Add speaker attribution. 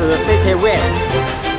Speaker 1: The city West.